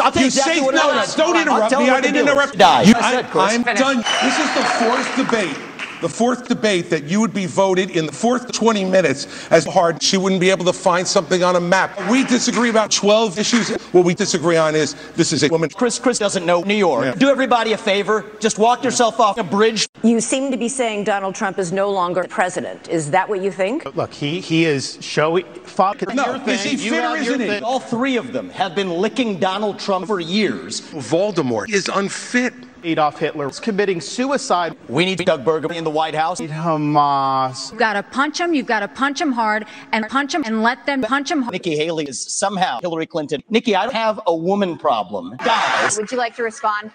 I'll tell you You exactly say what no, was. don't interrupt me. I didn't interrupt. Die. you. I said, I, Chris. I'm done. This is the fourth debate. The fourth debate that you would be voted in the fourth 20 minutes as hard. She wouldn't be able to find something on a map. We disagree about 12 issues. What we disagree on is this is a woman. Chris, Chris doesn't know New York. Yeah. Do everybody a favor. Just walk yourself off a bridge. You seem to be saying Donald Trump is no longer president. Is that what you think? Look, he he is showing. Fo- No, your is he thing, you fit or isn't he? All three of them have been licking Donald Trump for years. Voldemort is unfit. Adolf Hitler was committing suicide. We need Doug Burgum in the White House. Hamas. You've got to punch him. You've got to punch him hard and punch him and let them punch him. hard. Nikki Haley is somehow Hillary Clinton. Nikki, I don't have a woman problem. Guys, Would you like to respond?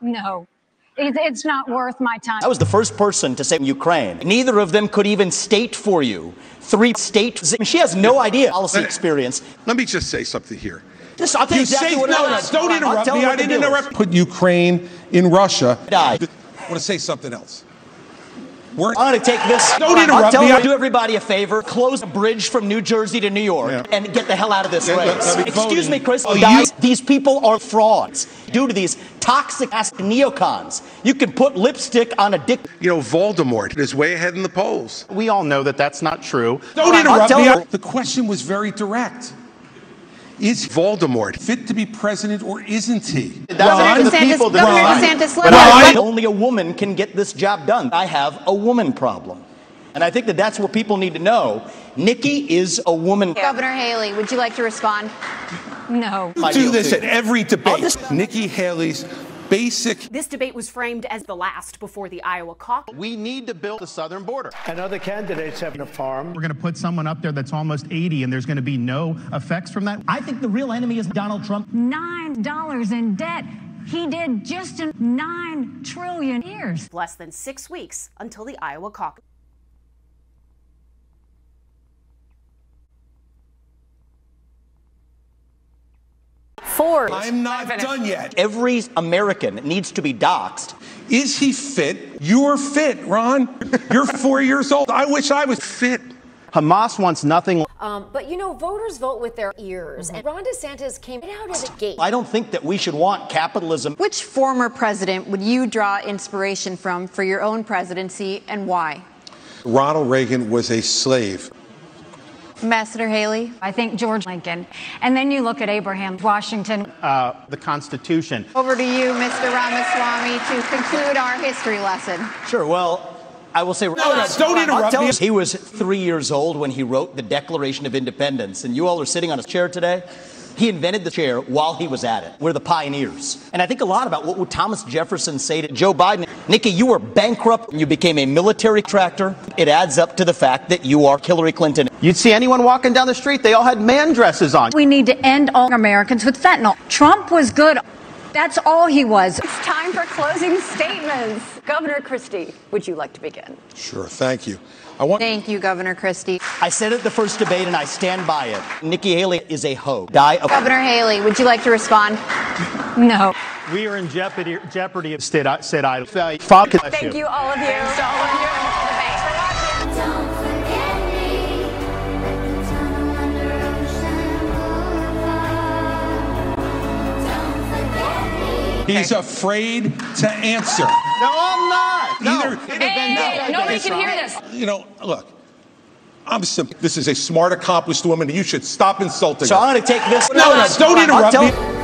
No, it's not worth my time. I was the first person to say Ukraine. Neither of them could even state for you three states. She has no idea policy experience. Let me just say something here. Just, I'll tell you You exactly say what no, it no, don't interrupt me. I didn't deal is. interrupt. Put Ukraine in Russia. Die. I want to say something else. We're, I'm going to take this. Don't I'll interrupt tell me. you, I- do everybody a favor. Close a bridge from New Jersey to New York Yeah. and get the hell out of this Yeah, race. Excuse me, Chris. Oh, guys, you- these people are frauds due to these toxic ass neocons. You can put lipstick on a dick. you know, Voldemort is way ahead in the polls. We all know that that's not true. Don't I'll interrupt tell me. The question was very direct. Is Voldemort fit to be president or isn't he? That's up the DeSantis- people Governor that DeSantis, But let I- only a woman can get this job done. I have a woman problem. And I think that that's what people need to know. Nikki is a woman. Governor Haley, would you like to respond? No. My do this at every debate. just- Nikki Haley's basic This debate was framed as the last before the Iowa caucus. we need to build the southern border. And other candidates have a farm. We're going to put someone up there that's almost 80 and there's going to be no effects from that. I think the real enemy is Donald Trump. Nine dollars in debt. He did just in nine trillion years. Less than six weeks until the Iowa caucus. Four. I'm not done yet. Every American needs to be doxxed. Is he fit? You're fit, Ron. You're four years old. I wish I was fit. Hamas wants nothing. Um, but you know, voters vote with their ears, and Ron DeSantis came right out of the gate. I don't think that we should want capitalism. Which former president would you draw inspiration from for your own presidency and why? Ronald Reagan was a slave. Ambassador Haley? I think George Lincoln. And then you look at Abraham Washington. Uh, the Constitution. Over to you, Mr. Ramaswamy, to conclude our history lesson. Sure, well, I will say. No, no, don't interrupt me. He was three years old when he wrote the Declaration of Independence, and you all are sitting on his chair today. He invented the chair while he was at it. We're the pioneers. And I think a lot about what would Thomas Jefferson say to Joe Biden. Nikki, you were bankrupt and you became a military tractor. It adds up to the fact that you are Hillary Clinton. You'd see anyone walking down the street, they all had man dresses on. We need to end all Americans with fentanyl. Trump was good. That's all he was. It's time for closing statements. Governor Christie, would you like to begin? Sure, thank you. I want. Thank you, Governor Christie. I said it the first debate and I stand by it. Nikki Haley is a hoe. Die of Governor Haley, would you like to respond? No. We are in jeopardy, jeopardy of Said I, said I. Thank you, all of you. He's afraid to answer. No, I'm not. No. Either- Nobody can hear this. You know, look, I'm simple. This is a smart, accomplished woman. You should stop insulting So her. I'm going to take this. No, no, don't interrupt me.